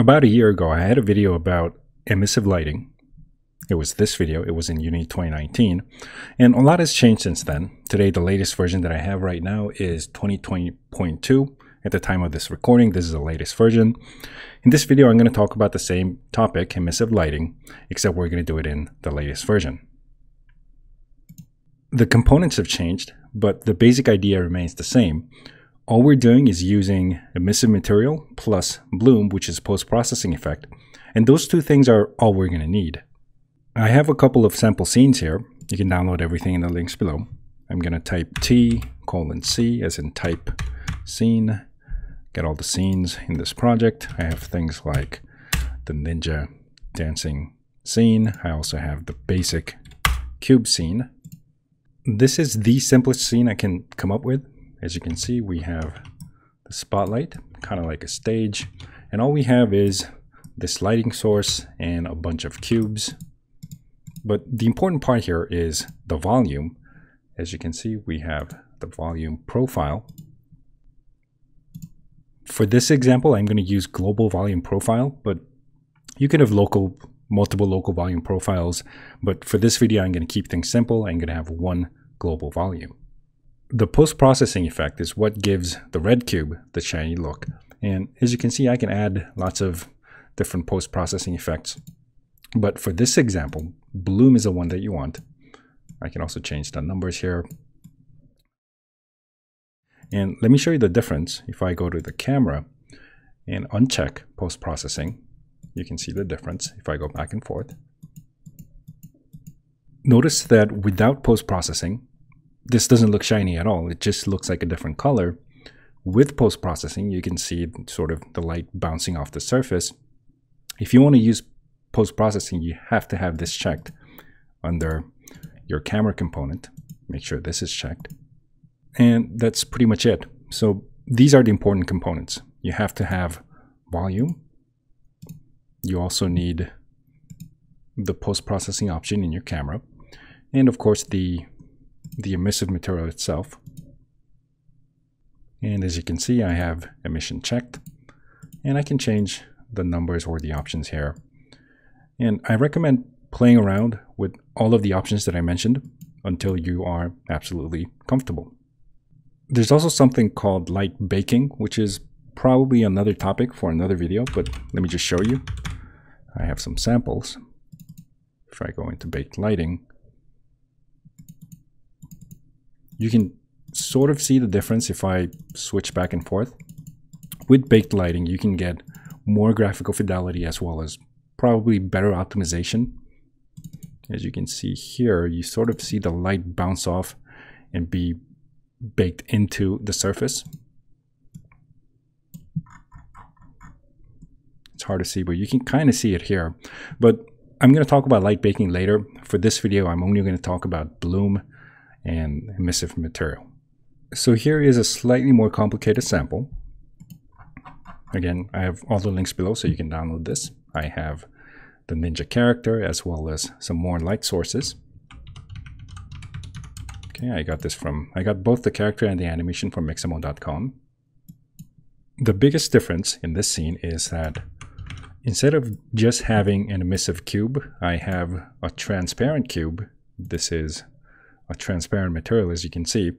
About a year ago, I had a video about emissive lighting. It was this video, it was in Unity 2019, and a lot has changed since then. Today, the latest version that I have right now is 2020.2. At the time of this recording, this is the latest version. In this video, I'm going to talk about the same topic, emissive lighting, except we're going to do it in the latest version. The components have changed, but the basic idea remains the same. All we're doing is using emissive material plus bloom, which is post-processing effect. And those two things are all we're going to need. I have a couple of sample scenes here. You can download everything in the links below. I'm going to type T colon C as in type scene. Get all the scenes in this project. I have things like the ninja dancing scene. I also have the basic cube scene. This is the simplest scene I can come up with. As you can see, we have the spotlight, kind of like a stage. And all we have is this lighting source and a bunch of cubes. But the important part here is the volume. As you can see, we have the volume profile. For this example, I'm going to use global volume profile, but you can have local, multiple local volume profiles. But for this video, I'm going to keep things simple. I'm going to have one global volume. The post-processing effect is what gives the red cube the shiny look. And as you can see, I can add lots of different post-processing effects. But for this example, bloom is the one that you want. I can also change the numbers here. And let me show you the difference. If I go to the camera and uncheck post-processing, you can see the difference if I go back and forth. Notice that without post-processing, this doesn't look shiny at all. It just looks like a different color. With post-processing, you can see sort of the light bouncing off the surface. If you want to use post-processing, you have to have this checked under your camera component. Make sure this is checked. And that's pretty much it. So these are the important components. You have to have volume. You also need the post-processing option in your camera. And of course, the the emissive material itself. And as you can see, I have emission checked and I can change the numbers or the options here. And I recommend playing around with all of the options that I mentioned until you are absolutely comfortable. There's also something called light baking, which is probably another topic for another video, but let me just show you. I have some samples. If I go into baked lighting, you can sort of see the difference if I switch back and forth. With baked lighting, you can get more graphical fidelity as well as probably better optimization. As you can see here, you sort of see the light bounce off and be baked into the surface. It's hard to see, but you can kind of see it here. But I'm going to talk about light baking later. For this video, I'm only going to talk about bloom and emissive material. So here is a slightly more complicated sample. Again, I have all the links below so you can download this. I have the ninja character as well as some more light sources. Okay, I got this from, I got both the character and the animation from Mixamo.com. The biggest difference in this scene is that instead of just having an emissive cube, I have a transparent cube. This is a transparent material as you can see.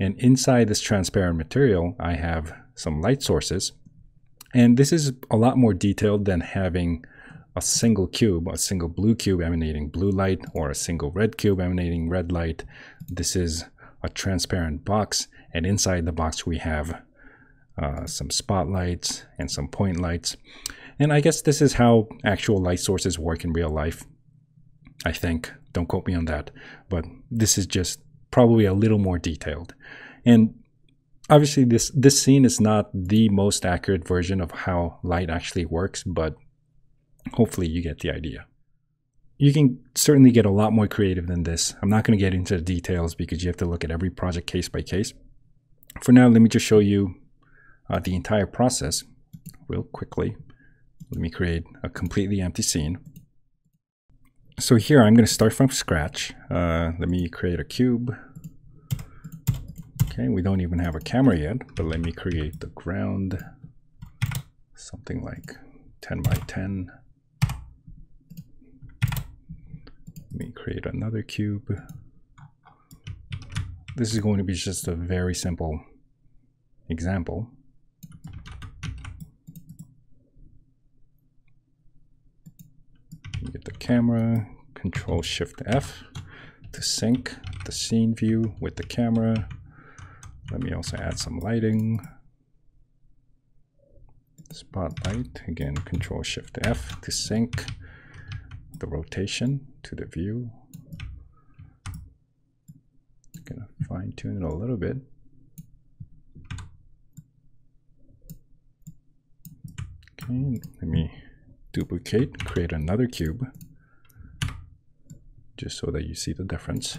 And inside this transparent material, I have some light sources. And this is a lot more detailed than having a single cube, a single blue cube emanating blue light or a single red cube emanating red light. This is a transparent box and inside the box we have uh, some spotlights and some point lights. And I guess this is how actual light sources work in real life. I think. Don't quote me on that. But this is just probably a little more detailed. And obviously this this scene is not the most accurate version of how light actually works, but hopefully you get the idea. You can certainly get a lot more creative than this. I'm not going to get into the details because you have to look at every project case by case. For now, let me just show you uh, the entire process real quickly. Let me create a completely empty scene so here I'm going to start from scratch. Uh, let me create a cube. Okay, we don't even have a camera yet, but let me create the ground, something like 10 by 10. Let me create another cube. This is going to be just a very simple example. The camera, Control Shift F to sync the scene view with the camera. Let me also add some lighting. Spotlight, again, Control Shift F to sync the rotation to the view. Gonna fine tune it a little bit. Okay, let me duplicate, create another cube, just so that you see the difference.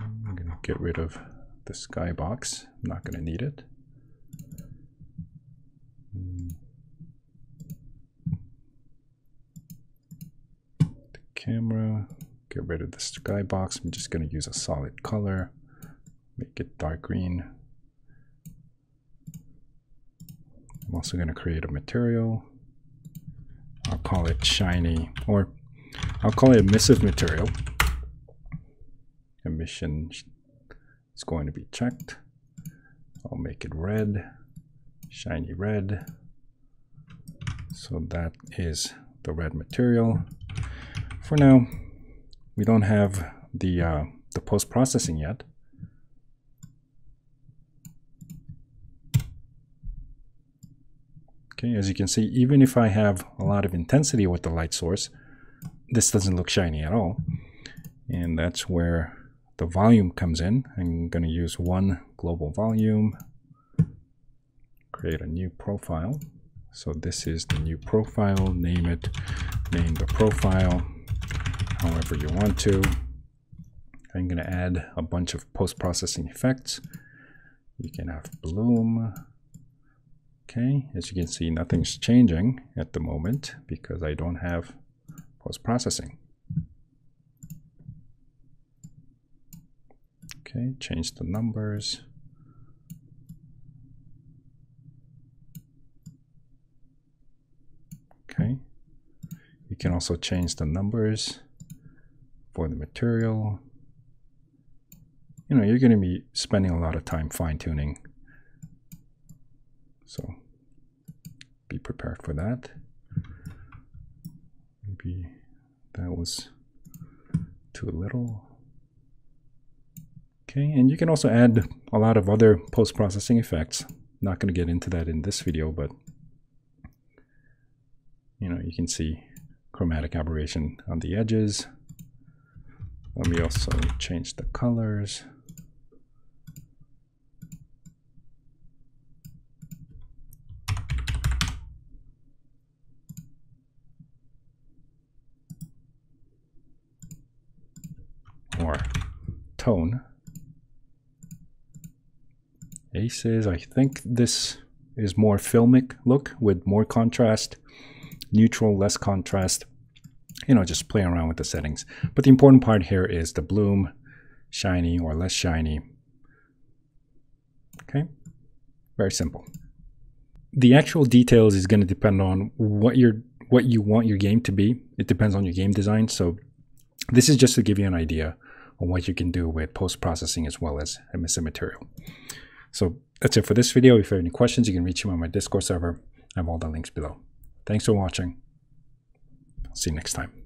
I'm gonna get rid of the skybox. I'm not gonna need it. The camera, get rid of the skybox. I'm just gonna use a solid color make it dark green. I'm also going to create a material. I'll call it shiny, or I'll call it emissive material. Emission is going to be checked. I'll make it red, shiny red. So that is the red material. For now, we don't have the, uh, the post-processing yet. Okay, as you can see, even if I have a lot of intensity with the light source, this doesn't look shiny at all. And that's where the volume comes in. I'm going to use one global volume, create a new profile. So this is the new profile, name it, name the profile, however you want to. I'm going to add a bunch of post-processing effects. You can have bloom, Okay, as you can see, nothing's changing at the moment because I don't have post-processing. Okay, change the numbers. Okay, you can also change the numbers for the material. You know, you're going to be spending a lot of time fine-tuning so prepared for that. Maybe that was too little. Okay, and you can also add a lot of other post-processing effects. Not going to get into that in this video, but you know, you can see chromatic aberration on the edges. Let me also change the colors. Or tone. ACES, I think this is more filmic look with more contrast, neutral, less contrast. You know, just play around with the settings. But the important part here is the bloom, shiny or less shiny. Okay, very simple. The actual details is going to depend on what you what you want your game to be. It depends on your game design. So this is just to give you an idea on what you can do with post-processing as well as emissive material. So that's it for this video. If you have any questions, you can reach me on my Discord server. I have all the links below. Thanks for watching. See you next time.